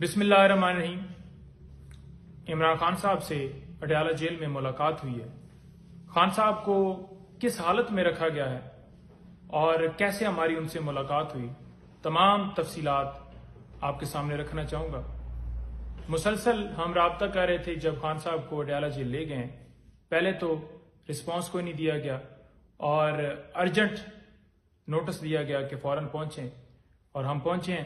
बिस्मिल्लाहिर्रहमानिर्रहीम। इमरान खान साहब से अडयाला जेल में मुलाकात हुई है। खान साहब को किस हालत में रखा गया है और कैसे हमारी उनसे मुलाकात हुई, तमाम तफसीलात आपके सामने रखना चाहूँगा। मुसलसल हम रबता कर रहे थे जब खान साहब को अडयाला जेल ले गए पहले तो रिस्पांस कोई नहीं दिया गया और अर्जेंट नोटिस दिया गया कि फ़ौरन पहुँचे। और हम पहुँचे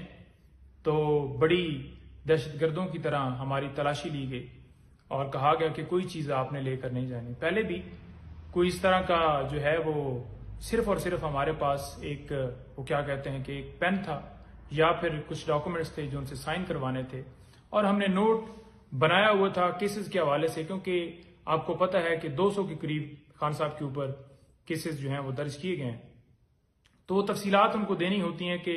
तो बड़ी दहशतगर्दों की तरह हमारी तलाशी ली गई और कहा गया कि कोई चीज़ आपने लेकर नहीं जानी। पहले भी कोई इस तरह का जो है वो सिर्फ़ और सिर्फ़ हमारे पास एक, वो क्या कहते हैं कि एक पेन था या फिर कुछ डॉक्यूमेंट्स थे जो उनसे साइन करवाने थे और हमने नोट बनाया हुआ था केसेस के हवाले से क्योंकि आपको पता है कि 200 के करीब खान साहब के ऊपर केसेस जो हैं वो दर्ज किए गए हैं। तो वो तफसीलात उनको देनी होती हैं कि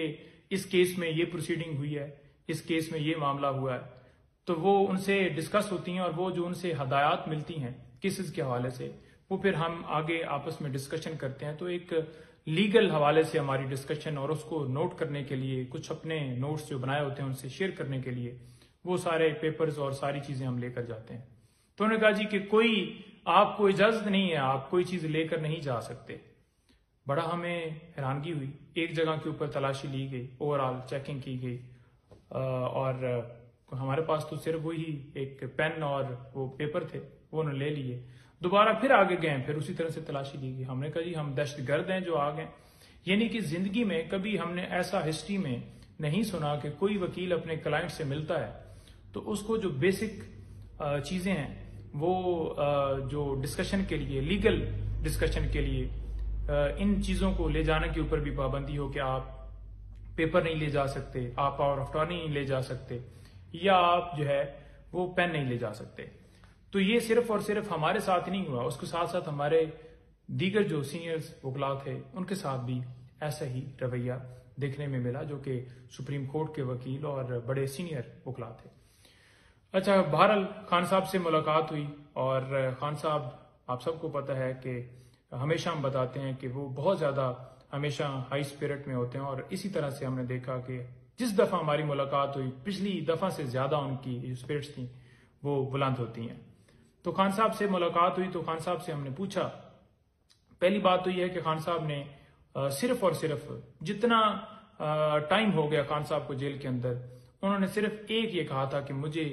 इस केस में ये प्रोसीडिंग हुई है। इस केस में ये मामला हुआ है। तो वो उनसे डिस्कस होती हैं और वो जो उनसे हदायत मिलती हैं केसेस के हवाले से, वो फिर हम आगे आपस में डिस्कशन करते हैं। तो एक लीगल हवाले से हमारी डिस्कशन और उसको नोट करने के लिए, कुछ अपने नोट्स जो बनाए होते हैं उनसे शेयर करने के लिए, वो सारे पेपर्स और सारी चीज़ें हम लेकर जाते हैं। तो उन्होंने कहा जी कि कोई, आपको इजाज़त नहीं है, आप कोई चीज़ लेकर नहीं जा सकते। बड़ा हमें हैरानगी हुई। एक जगह के ऊपर तलाशी ली गई, ओवरऑल चेकिंग की गई। और हमारे पास तो सिर्फ़ वही एक पेन और वो पेपर थे, वो उन्होंने ले लिए। दोबारा फिर आगे गए, फिर उसी तरह से तलाशी ली गई। हमने कहा जी, हम दहशत गर्द हैं जो आ गए। यानी कि ज़िंदगी में कभी हमने ऐसा हिस्ट्री में नहीं सुना कि कोई वकील अपने क्लाइंट से मिलता है तो उसको जो बेसिक चीज़ें हैं, वो जो डिस्कशन के लिए, लीगल डिस्कशन के लिए इन चीज़ों को ले जाने के ऊपर भी पाबंदी हो कि आप पेपर नहीं ले जा सकते, आप पावर ऑफ़ टर्नी नहीं ले जा सकते, या आप जो है वो पेन नहीं ले जा सकते। तो ये सिर्फ़ और सिर्फ़ हमारे साथ नहीं हुआ, उसके साथ साथ हमारे दीगर जो सीनियर्स वकला थे उनके साथ भी ऐसा ही रवैया देखने में मिला, जो कि सुप्रीम कोर्ट के वकील और बड़े सीनियर वकला थे अच्छा बहरहाल खान साहब से मुलाकात हुई, और खान साहब, आप सबको पता है कि हमेशा हम बताते हैं कि वो बहुत ज़्यादा हमेशा हाई स्पिरिट में होते हैं और इसी तरह से हमने देखा कि जिस दफ़ा हमारी मुलाकात हुई, पिछली दफ़ा से ज़्यादा उनकी स्पिरिट्स थी, वो बुलंद होती हैं। तो खान साहब से मुलाकात हुई तो खान साहब से हमने पूछा। पहली बात तो यह है कि खान साहब ने सिर्फ़ और सिर्फ़ जितना टाइम हो गया खान साहब को जेल के अंदर, उन्होंने सिर्फ़ एक ये कहा था कि मुझे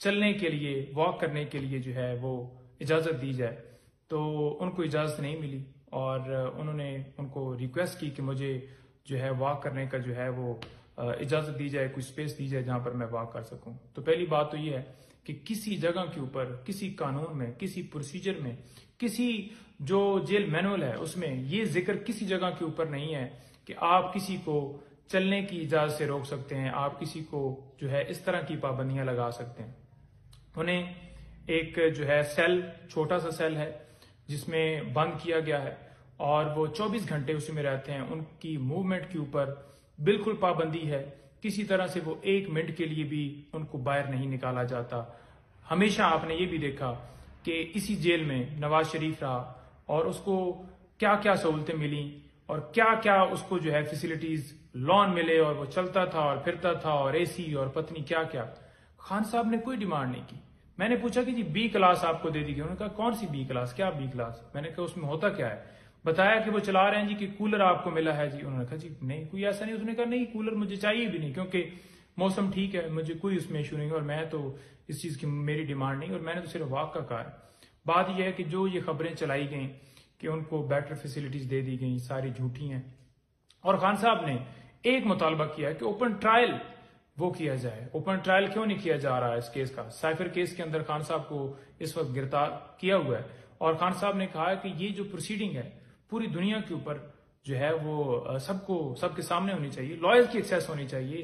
चलने के लिए वॉक करने के लिए जो है वो इजाज़त दी जाए। तो उनको इजाज़त नहीं मिली। और उन्होंने उनको रिक्वेस्ट की कि मुझे जो है वॉक करने का जो है वो इजाज़त दी जाए कोई स्पेस दी जाए जहाँ पर मैं वॉक कर सकूँ। तो पहली बात तो ये है कि किसी जगह के ऊपर, किसी कानून में, किसी प्रोसीजर में, किसी जो जेल मैनुअल है, उसमें ये ज़िक्र किसी जगह के ऊपर नहीं है कि आप किसी को चलने की इजाज़त से रोक सकते हैं, आप किसी को जो है इस तरह की पाबंदियाँ लगा सकते हैं। उन्हें एक जो है सेल छोटा सा सेल है जिसमें बंद किया गया है और वो 24 घंटे उसी में रहते हैं। उनकी मूवमेंट के ऊपर बिल्कुल पाबंदी है। किसी तरह से वो एक मिनट के लिए भी उनको बाहर नहीं निकाला जाता। हमेशा आपने ये भी देखा कि इसी जेल में नवाज़ शरीफ रहा और उसको क्या क्या सहूलतें मिली और क्या क्या उसको जो है फैसिलिटीज़ लॉन मिले और वो चलता था और फिरता था और एसी और पत्नी क्या क्या खान साहब ने कोई डिमांड नहीं की। मैंने पूछा कि जी बी क्लास आपको दे दी गई। उन्होंने कहा, कौन सी बी क्लास क्या बी क्लास मैंने कहा, उसमें होता क्या है? बताया कि वो चला रहे हैं जी कि कूलर आपको मिला है जी। उन्होंने कहा, जी, नहीं, कोई ऐसा नहीं। उसने कहा, नहीं कूलर मुझे चाहिए भी नहीं, क्योंकि मौसम ठीक है, मुझे कोई उसमें इशू नहीं और मैं तो इस चीज़ की मेरी डिमांड नहीं और मैंने तो सिर्फ़ वाक का कहा है बात यह है कि जो ये खबरें चलाई गई, कि उनको बेटर फैसिलिटीज़ दे दी गई, सारी झूठी हैं। और खान साहब ने एक मुतालबा किया कि ओपन ट्रायल वो किया जाए। ओपन ट्रायल क्यों नहीं किया जा रहा है इस केस का? साइफर केस के अंदर खान साहब को इस वक्त गिरफ़्तार किया हुआ है। और खान साहब ने कहा है कि ये जो प्रोसीडिंग है, पूरी दुनिया के ऊपर जो है वो सबको, सबके सामने होनी चाहिए। लॉयर्स की एक्सेस होनी चाहिए।